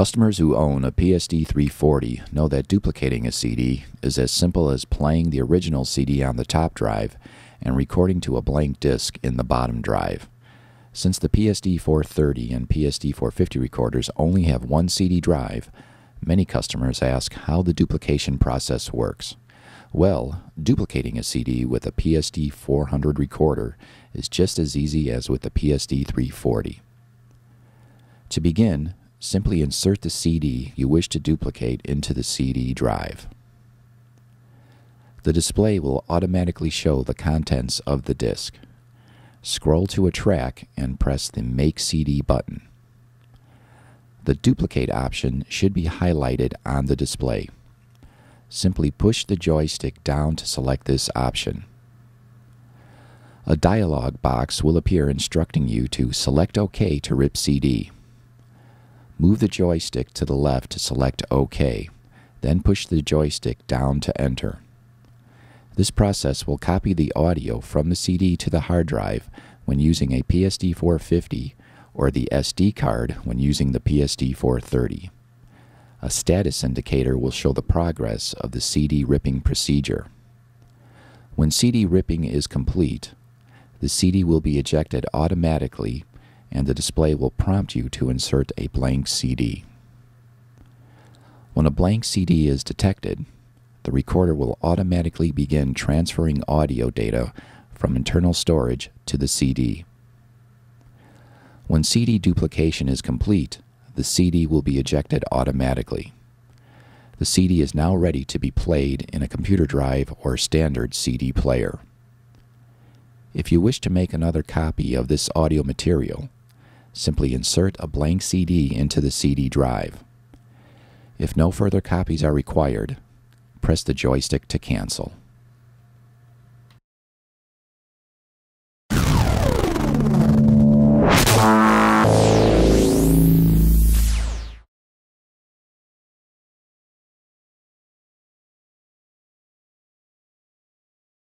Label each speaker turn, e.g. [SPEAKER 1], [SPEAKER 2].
[SPEAKER 1] Customers who own a PSD 340 know that duplicating a CD is as simple as playing the original CD on the top drive and recording to a blank disk in the bottom drive. Since the PSD 430 and PSD 450 recorders only have one CD drive, many customers ask how the duplication process works. Well, duplicating a CD with a PSD 400 recorder is just as easy as with the PSD 340. To begin, simply insert the CD you wish to duplicate into the CD drive. The display will automatically show the contents of the disk. Scroll to a track and press the Make CD button. The duplicate option should be highlighted on the display. Simply push the joystick down to select this option. A dialog box will appear instructing you to select OK to rip CD. Move the joystick to the left to select OK, then push the joystick down to enter. This process will copy the audio from the CD to the hard drive when using a PSD 450 or the SD card when using the PSD 430. A status indicator will show the progress of the CD ripping procedure. When CD ripping is complete, the CD will be ejected automatically and the display will prompt you to insert a blank CD. When a blank CD is detected, the recorder will automatically begin transferring audio data from internal storage to the CD. When CD duplication is complete, the CD will be ejected automatically. The CD is now ready to be played in a computer drive or standard CD player. If you wish to make another copy of this audio material, simply insert a blank CD into the CD drive. If no further copies are required, press the joystick to cancel.